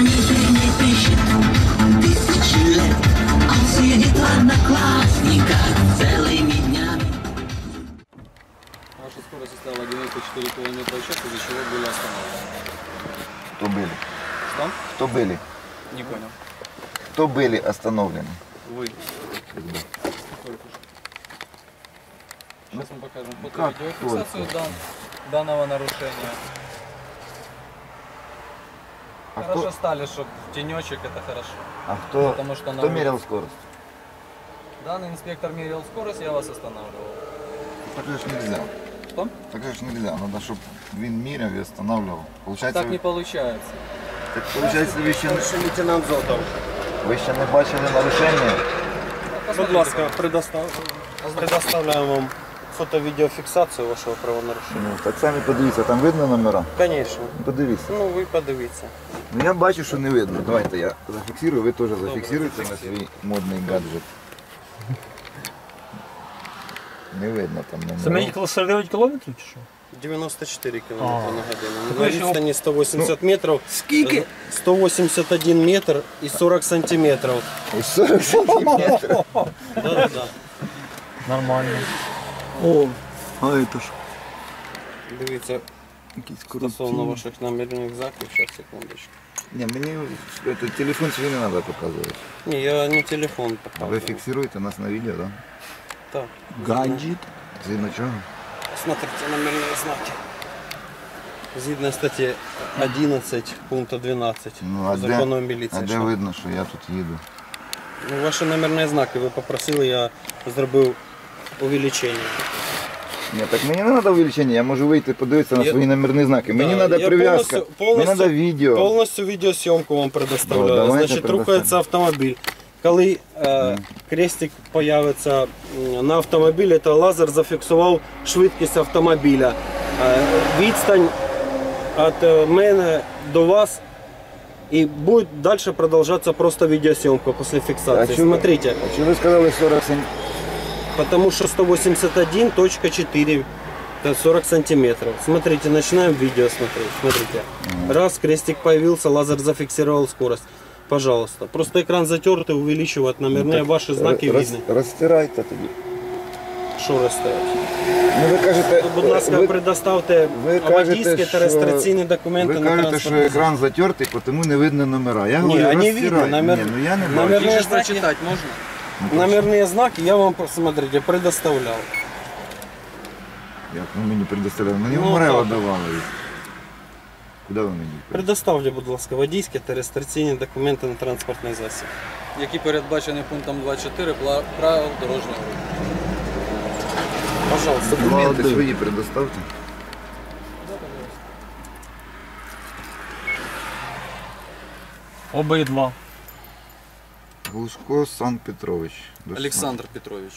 ниже не пишет тысячи лет Он сидит в одноклассниках целыми днями Ваша скорость составила 94 км в час, из-за чего были остановлены. Кто были? Что? Кто были? Не понял. Кто были остановлены? Вы. Что. Сейчас мы покажем фото дан, данного нарушения. А хорошо кто, стали, чтобы тенечек это хорошо. а кто, Потому что на кто улице. мерил скорость? Данный инспектор мерил скорость, я вас останавливал. Так же ж нельзя. Что? Так же ж нельзя. Надо, чтобы він міряв і останавливал. Получается, Так не получается. так, получается ви, ще, не- лейтенант Зотов. ви ще не бачили нарушення? Будь ласка, предостав... предоставляємо вам фото-відеофіксацію вашого правонарушення. Ну, так самі подивіться, там видно номера? Звісно. Подивіться. Ну, ви подивіться. Ну я бачу, що не видно. Давайте я зафіксую, ви теж зафіксуєте на свій модний гаджет. Не видно там Це номера. мені 49 кілометрів чи що? 94 км А. на годину. На ви ж відстані 180 метрів. Скільки? 181 метр і 40 сантиметрів. 40 сантиметрів. Да-да-да. Нормально. О, а це ж Дивіться, стосовно ваших намірних знаків, зараз секундочку. Ні, мені этот, телефон свій не треба показувати. Ні, я не телефон А ви показую. фіксуєте нас на відео, так? Так. Гаджет. Згідно чого? Смотрите намірні знаки. Згідно статті 11 пункту 12 Ну, а де, закону а міліції. де видно, що я тут їду? Ну, ваші номерні знаки ви попросили, я зробив увеличення. Ні, так мені не треба увеличення, я можу вийти подивитися на Я- свої номерні знаки. Мені Да, треба я прив'язка, повністю- мені треба відео. Повністю відеосйомку вам предоставляю. Ну, давайте Значить, рухається автомобіль. Коли е, крестик появиться м, на автомобілі, то лазер зафіксував швидкість автомобіля. Е, відстань від е, мене до вас. І буде далі продовжуватися просто відеосйомка після фіксації. Чому? Смотрите, А чого ви сказали 40 сантиметрів? потому что 181.4 это 40 сантиметров. Смотрите, начинаем видео смотреть. Смотрите. Раз, крестик появился, лазер зафиксировал скорость. Пожалуйста. Просто экран затертый, увеличивать номерные ваши знаки Роз- видны. Розтирайте тоді. Що розставити? Ну ви кажете, Будь ласка, ви, предоставте ви кажете, водійські що- та реєстраційні документи ви на кажете, що транспортний екран затертий, тому не видно номера. Я Ні, говорю, а не розтирай. видно, номер- Ні, ну я не номер- бачу. Их же знаки- прочитать можно? Номерные знаки я вам, посмотрите, предоставлял. Як ви мені предоставляли? Мені Ну, Морева так. давали їх. Куди ви мені? Предоставте, будь ласка, водійські та реєстраційні документи на транспортний засіб. Які передбачені пунктом 24 пла- правил дорожнього руху. Пожалуйста. Документи свої предоставте. Обидва. Глушко Сан Петрович. До Александр Петрович.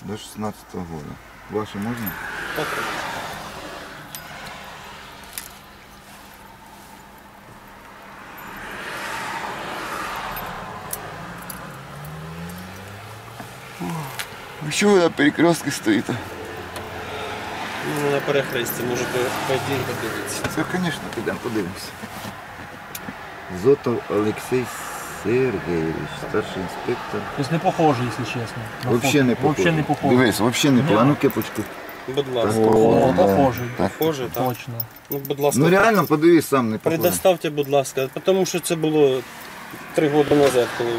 16 До 16 года. Ваше можна? Ви що ви на перекрестку стоїте? Ну, на перехресті можете пойти подивитися. Це, звісно, підемо подивимося. Зотов Олексій Сергійович, старший інспектор. Тобто не похоже, якщо чесно. на Вообще фото. не похоже. Вообще не похоже. Дивись, взагалі не похоже. А ну кепочку. Будь ласка. О, да. похожий. Так. Похоже, так. Точно. Ну, будь ласка, Ну реально, подивись сам не похоже. предоставте, будь ласка, тому що це було три роки назад, коли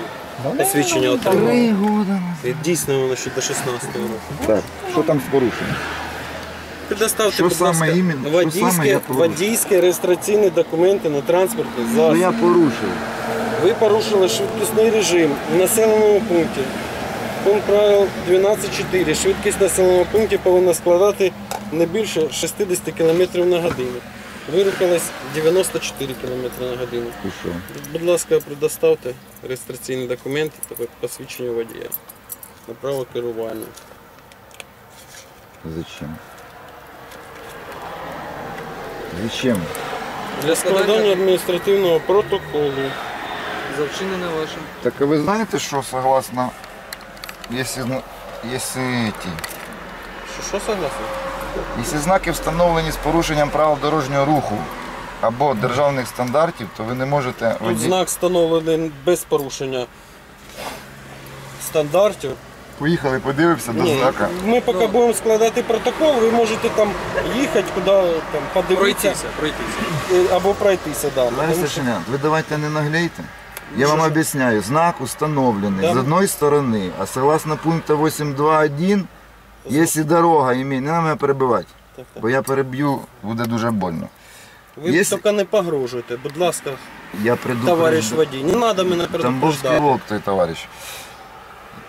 посвідчення отримали. Три года. І Дійсно воно ще до 16 року. Так, що там з порушенням? Предоставте, Що будь саме ласка, іменно? Що саме водійські, я порушив? водійські реєстраційні документи на транспортний Ну я порушив. Ви порушили швидкісний режим в населеному пункті. Пункт правил 12.4. Швидкість в населеному пункті повинна складати не більше 60 км на годину. Ви рухались 94 км на годину. І що? Будь ласка, предоставте реєстраційні документи та посвідчення водія на право керування. Зачем? Зачем? Для складання адміністративного протоколу. За вчинене вашим. Так а ви знаєте, що согласно, якщо, ну, якщо, ті, Що, що согласно? якщо знаки встановлені з порушенням правил дорожнього руху, або державних стандартів, то ви не можете Тут водій- знак встановлений без порушення стандартів. Поїхали, подивився до Ні, знака. ми поки будемо складати протокол, ви можете там їхати, куди там подивитися Пройтися, пройтися. е, або пройтися. Да. Лариса Тому що- Шенян, ви давайте не наглейте. Я вам объясняю, знак установлений Да. з одної сторони, а согласно пункту 8.2.1, якщо дорога імеє, не треба перебивати, бо я переб'ю, буде дуже больно. Ви Якщо- тільки не погрожуйте, будь ласка, Я приду товариш водій. Не треба мене Тамбовський предупреждати. волк той товариш.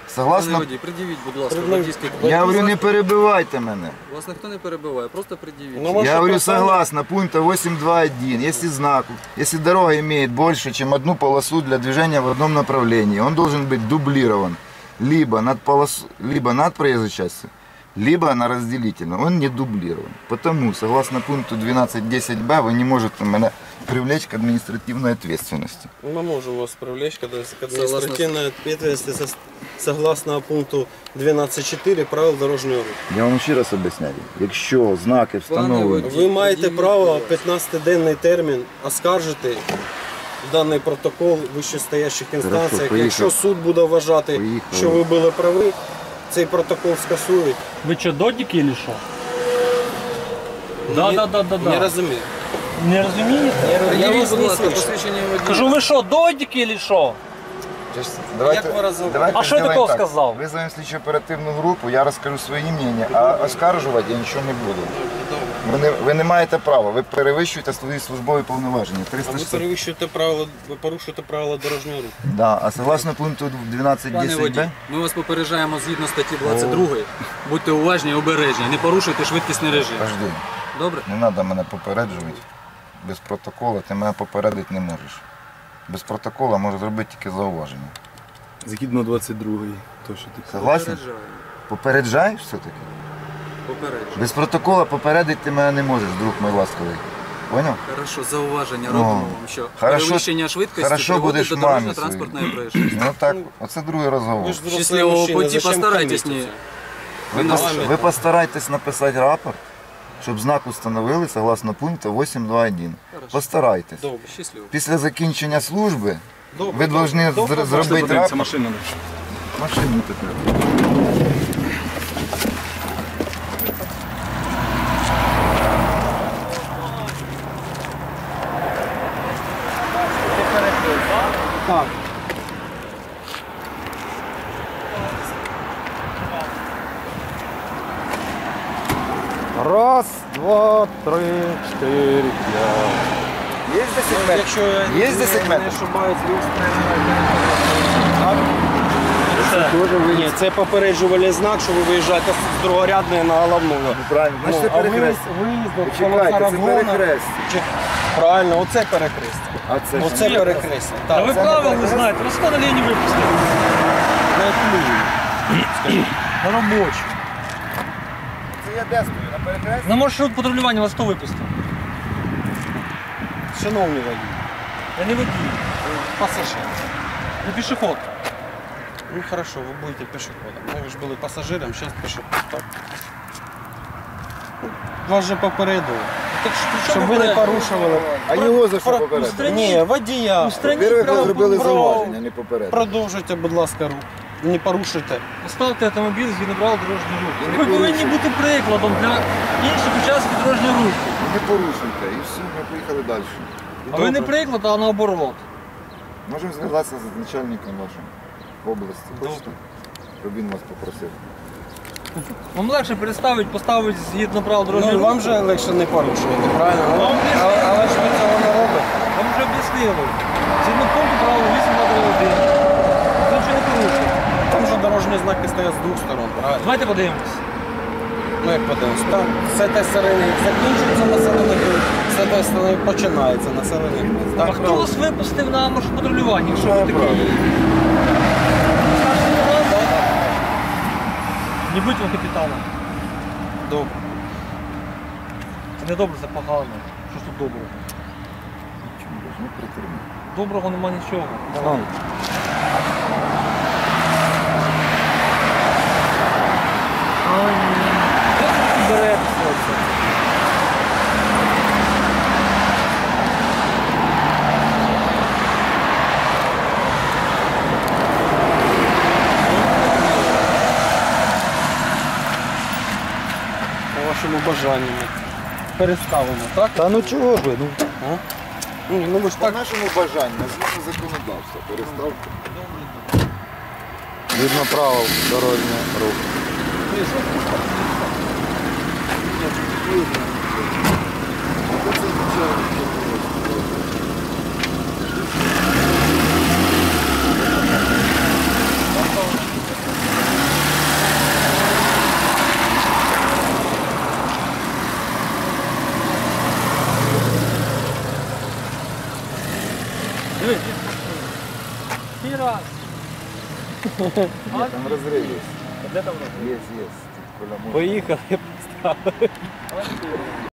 Пане Согласно, водій, пред'явіть, будь ласка, Пред'явіть. водійський я говорю, не перебивайте мене. Вас ніхто не перебиває, просто пред'явіть. Ну, може, Я говорю, просто- согласно пункта 8.2.1, если знак, если дорога имеет больше, чем одну полосу для движения в одном направлении, он должен быть дублирован либо над, полос... либо над проезжей частью, либо на разделительном. Он не дублирован. Потому, согласно пункту 12.10б, вы не можете меня привлечь к административной ответственности. Мы можем вас привлечь к административной ответственности согласно пункту 12.4 правил дорожнього руху. Я вам ще раз об'ясняю. Якщо знаки встановлені... Ви маєте право 15-денний термін оскаржити даний протокол в вищестоящих інстанціях. Якщо суд буде вважати, Поїхали. що ви були праві, цей протокол скасують. Вы что, додики или что? Да, Ні- да, да, да, Не да. розумію. Не разумеете? Я Пред'явіть, вас будь не ласка, слышу. посвідчення водія. Кажу, ви що, додики или що? Давайте, Як ви разом- давайте А що я сделаем такого так. сказав? Вызовем слідчу оперативну групу, я розкажу свої мнення, а оскаржувати я нічого не буду. Ви не, ви не маєте права, ви перевищуєте свої службові повноваження. А ви 300 перевищуєте правила, ви порушуєте правила дорожнього руху. Да, а согласно пункту Пане 12.10б, ми вас попереджаємо згідно статті 22. Будьте уважні і обережні, не порушуйте швидкісний режим. Подожди, Добре? не треба мене попереджувати. Без протоколу ти мене попередити не можеш. Без протоколу можу зробити тільки зауваження. Згідно 22-ї, то що ти Согласен? Попереджаєш все-таки? Попереджаю. Без протоколу попередити ти мене не можеш, друг мій ласковий. Поняв? Хорошо, зауваження Ну, робимо вам, що хорошо- перевищення швидкості хорошо приводить будеш до мамі дорожньо-транспортної происшествия. Ну так, оце другий розговор. Ви Щасливого мужчини, постарайтесь не. Ви, пос- вами. ви постарайтесь написати рапорт, щоб знак установили согласно пункту 8.2.1. Хорошо. Постарайтесь. Добре. Щасливо. Після закінчення служби Добре. ви повинні зробити рапорт. машина. Машину тепер. Так. Раз, два, три, чотири, п'ять. Є 10 метрів? Якщо я Є 10 не метрів? ошибаюсь, ви Ні, це попереджувальний знак, що ви виїжджаєте з другорядної на головну. Правильно, значить це Ну, а перехрест. Чекайте, це перехрест. Правильно, оце перехрест. А це ж Оце перехрест. А ви це правила не знаєте, на лінію випустили. на яку лінію? На робочу. Це я де стою, на? Маршрут патрулювання вас хто випустив? Шановні водії, Я не водій, пасажир. я пішоход. Ну хорошо, ви будете пішоходом. Ну, ви ж були пасажиром, зараз пішоход. Так. Ну, Вас же попередили. Так що, Щоб ви не порушували. А його за що Про- попередили? Ні, водія. Ви право зробили зауваження, не попередили. Продовжуйте, будь ласка, рух. Не порушуйте. Поставте автомобіль згідно правил дорожнього руху. Ви повинні бути прикладом для інших учасників дорожнього руху. Не порушуйте, і все, ми поїхали далі. А ви не приклад, а наоборот. Можемо зв'язатися з начальником вашим області. Хочете? Щоб він вас попросив. Вам легше переставити, поставити згідно правил дорожнього Ну, руху. вам же легше не порушувати, правильно? Вам Але, але ж ви цього не робите. Вам вже об'яснили. Згідно пункту правил 8.2.1. Ви нічого не порушуєте. Там же дорожні знаки стоять з двох сторон, правильно? Давайте подивимось. Ну як подивимось, там з цієї сторони закінчується населений пункт, з цієї сторони починається населений пункт. А Так, хто вас випустив на маршрут якщо ви такі? Не будь вам капітаном. Добре. Це не добре, це погано. Що ж тут доброго? Доброго нема нічого. Ай, ні. Де ви тут берете все це? бажаннями. Переставимо, так? Та ну чого ж ви? Ну, Ні, ну ви ж По так. нашому бажанню, згідно законодавства, переставка. видно правил дорожнього руху. Ні раз. Там разрыв есть. Де там розрив? Есть, есть. Тут я поставил.